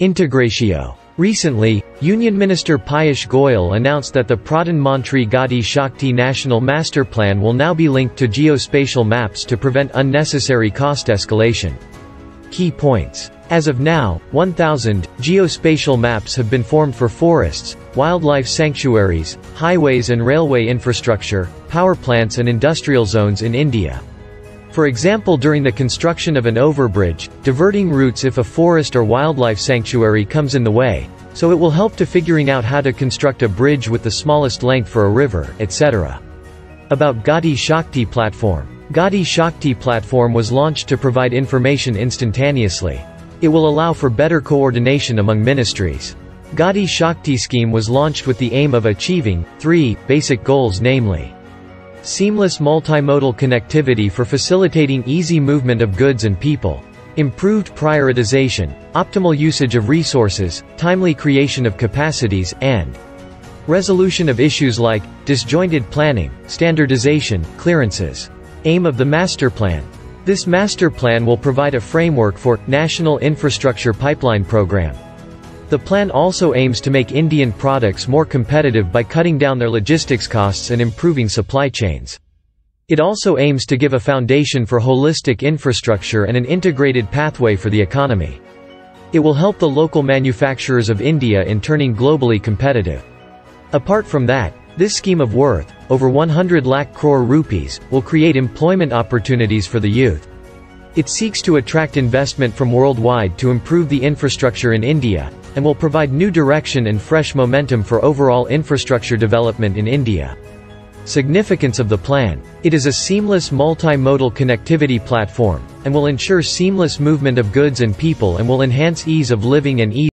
Integratio. Recently, Union Minister Piyush Goyal announced that the Pradhan Mantri Gati Shakti National Master Plan will now be linked to geospatial maps to prevent unnecessary cost escalation. Key points. As of now, 1,000 geospatial maps have been formed for forests, wildlife sanctuaries, highways and railway infrastructure, power plants and industrial zones in India. For example during the construction of an overbridge, diverting routes if a forest or wildlife sanctuary comes in the way, so it will help to figuring out how to construct a bridge with the smallest length for a river, etc. About Gati Shakti Platform. Gati Shakti Platform was launched to provide information instantaneously. It will allow for better coordination among ministries. Gati Shakti scheme was launched with the aim of achieving, three, basic goals namely, Seamless multimodal connectivity for facilitating easy movement of goods and people. Improved prioritization, optimal usage of resources, timely creation of capacities, and resolution of issues like disjointed planning, standardization, clearances. Aim of the master plan. This master plan will provide a framework for National Infrastructure Pipeline Program. The plan also aims to make Indian products more competitive by cutting down their logistics costs and improving supply chains. It also aims to give a foundation for holistic infrastructure and an integrated pathway for the economy. It will help the local manufacturers of India in turning globally competitive. Apart from that, this scheme of worth, over 100 lakh crore rupees, will create employment opportunities for the youth. It seeks to attract investment from worldwide to improve the infrastructure in India, and will provide new direction and fresh momentum for overall infrastructure development in India. Significance of the plan. It is a seamless multimodal connectivity platform, and will ensure seamless movement of goods and people and will enhance ease of living and ease